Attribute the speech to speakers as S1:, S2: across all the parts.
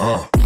S1: Uh.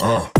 S1: Oh.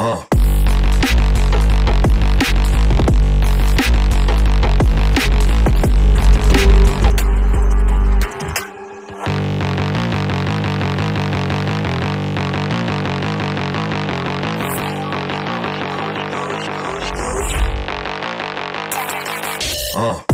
S1: Uh. Uh.